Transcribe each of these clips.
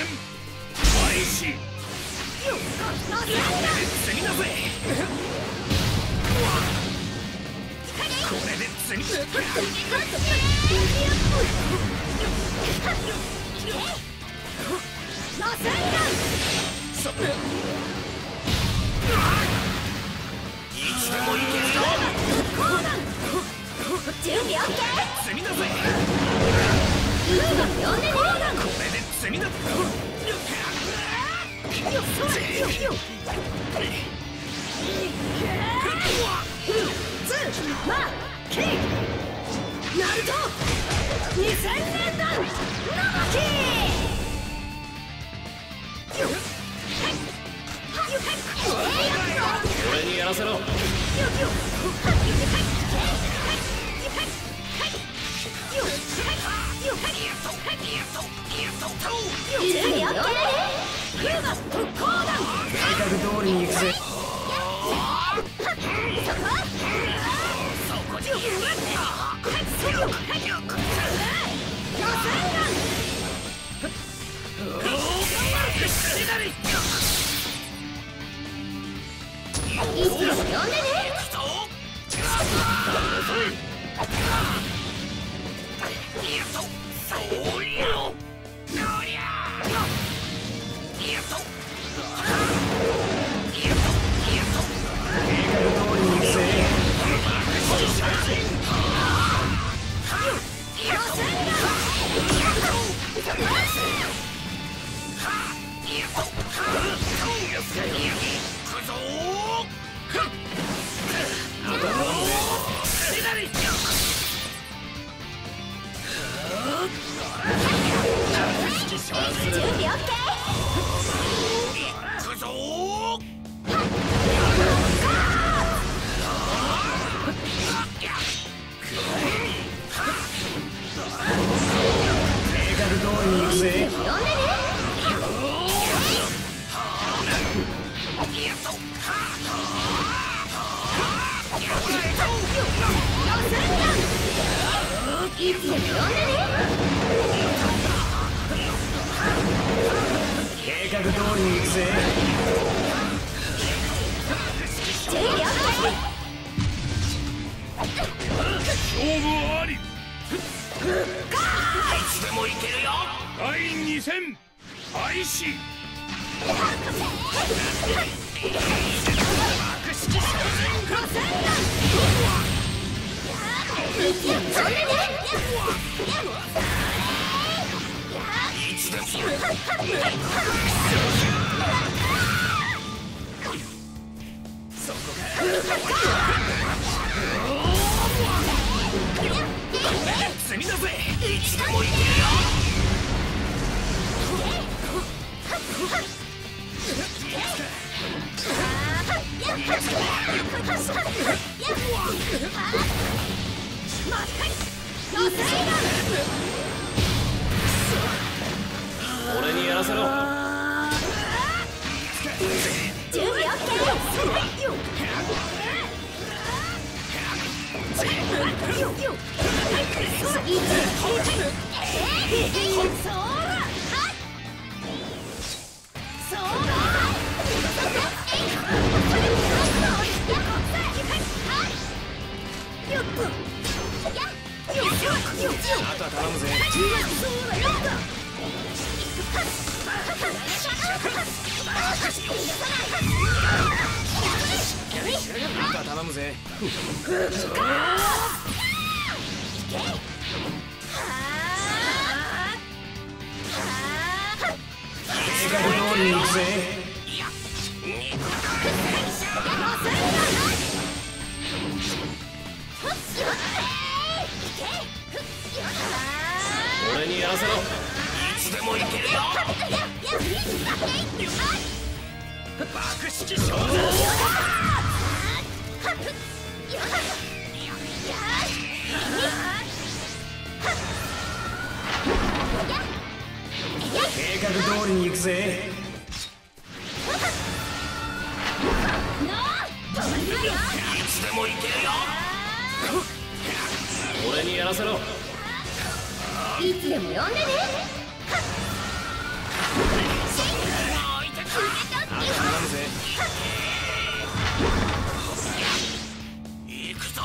いつでもいけるよ準備オッケーやらせろ。よっよっ通りに行くぜいつ準備オッケ計画通りに行くぜー呼んでねいつも呼んでね計画通りに行くぜ準備オッケ勝負ありいつでもいける。よ第2戦開始もいけるよ俺にやらせろ。準備オッケあとは頼むぜあとは頼むぜ計画爆式勝負計画通りに行くぜ。いつでもいけるよ。俺にやらせろ。いつでも呼んでね計っ行くぞ。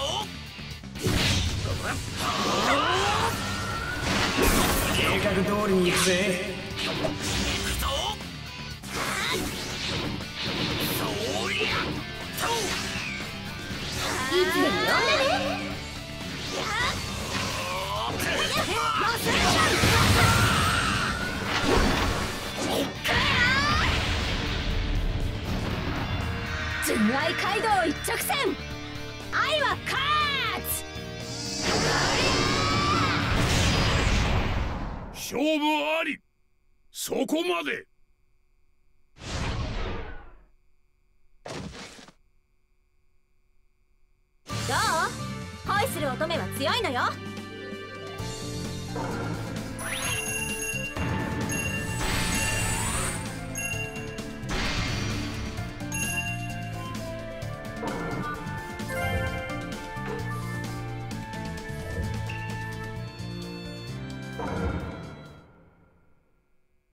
愛街道一直線。愛は勝つ。勝負あり。そこまで。どう？恋する乙女は強いのよ